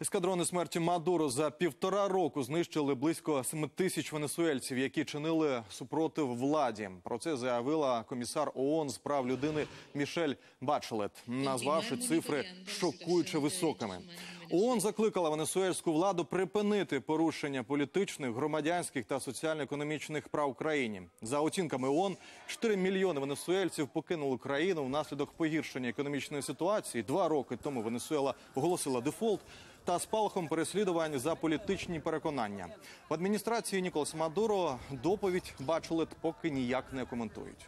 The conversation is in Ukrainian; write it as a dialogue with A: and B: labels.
A: Ескадрони смерті Мадуро за півтора року знищили близько 7 тисяч венесуельців, які чинили супротив владі. Про це заявила комісар ООН з прав людини Мішель Бачелет, назвавши цифри шокуюче високими. ООН закликала венесуельську владу припинити порушення політичних, громадянських та соціально-економічних прав країні. За оцінками ООН, 4 мільйони венесуельців покинули країну внаслідок погіршення економічної ситуації. Два роки тому Венесуела оголосила дефолт та спалахом переслідувань за політичні переконання. В адміністрації Ніколаса Мадуро доповідь бачили, поки ніяк не коментують.